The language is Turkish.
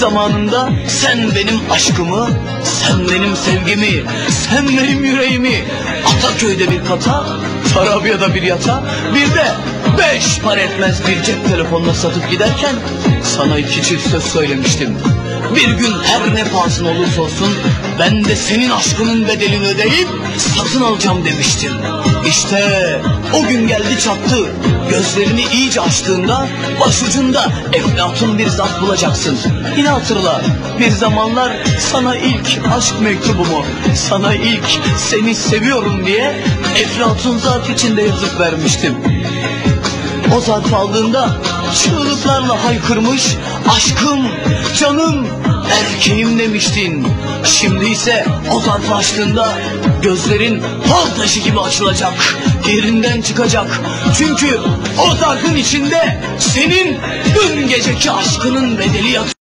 Zamanında sen benim aşkımı, sen benim sevgimi, sen benim yüreğimi Ataköy'de bir kata, Tarabya'da bir yata, bir de beş para etmez bir cep telefonuna satıp giderken sana iki çift söz söylemiştim. Bir gün her ne pahasına olursa olsun ben de senin aşkının bedelini ödeyip satın alacağım demiştim. İşte o gün geldi çattı. Gözlerini iyice açtığında başucunda eflatun bir zat bulacaksın. Yine hatırla bir zamanlar sana ilk aşk mektubumu, sana ilk seni seviyorum diye eflatun zat içinde yazıp vermiştim. O zarf aldığında çığlıklarla haykırmış aşkım, canım, erkeğim demiştin. Şimdi ise açtığında gözlerin hal taşı gibi açılacak, yerinden çıkacak. Çünkü o zarfın içinde senin dün geceki aşkının bedeli yatıyor.